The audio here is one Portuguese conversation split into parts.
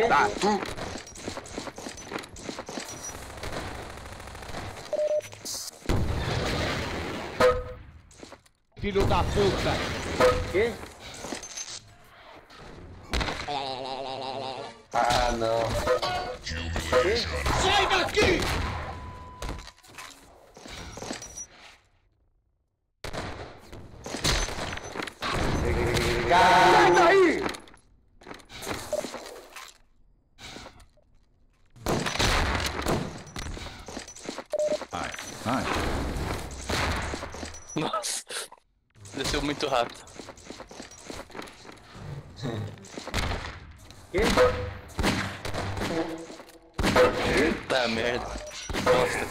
Tu. Filho da puta! Quê? Ah, não. Sai daqui! Ai. Nossa. Desceu muito rápido. Tá merda. Bosta.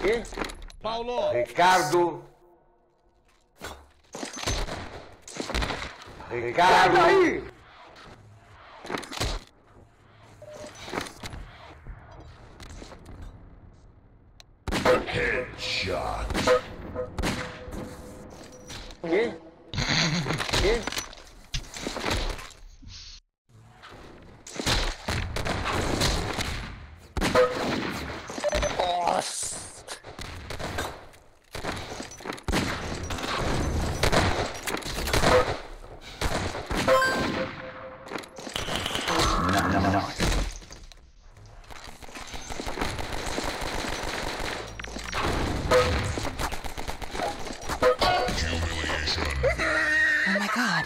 Quê? Paulo! Ricardo. Ricardo. Sai daí! Quê? Quê? Nossa. Oh my god.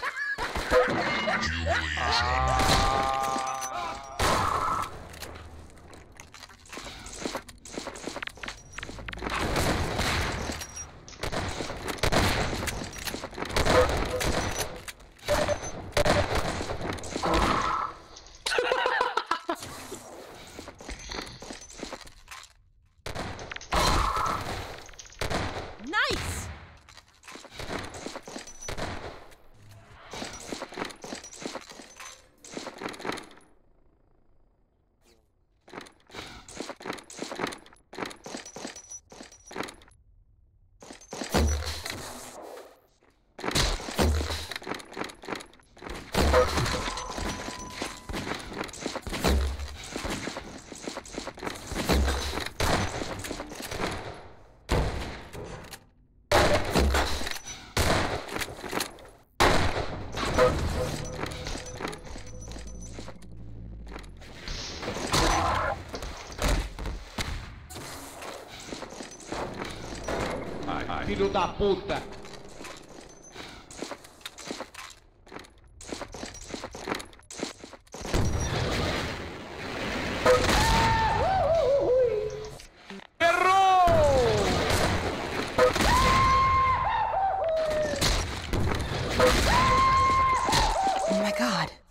Ai. Filho da puta! God.